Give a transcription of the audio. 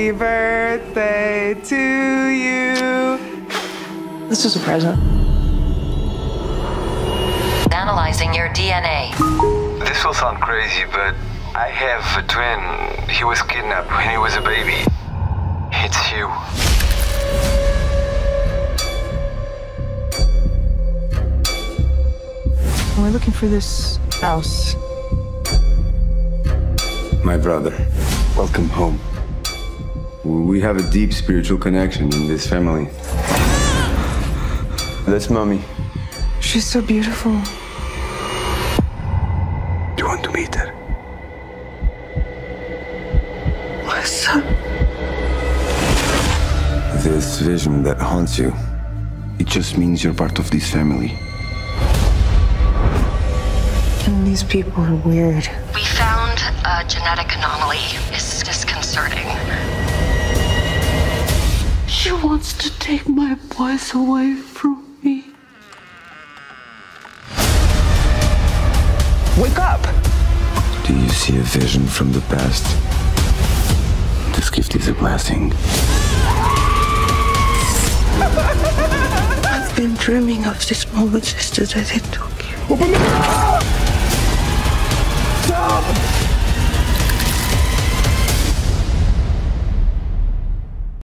Happy birthday to you. This is a present. Analyzing your DNA. This will sound crazy, but I have a twin. He was kidnapped when he was a baby. It's you. We're looking for this house. My brother, welcome home. We have a deep spiritual connection in this family. That's mommy. She's so beautiful. Do you want to meet her? My son. This vision that haunts you, it just means you're part of this family. And these people are weird. We found a genetic anomaly. It's wants to take my voice away from me. Wake up! Do you see a vision from the past? This gift is a blessing. I've been dreaming of this moment since the day they took you. Open the door! Stop!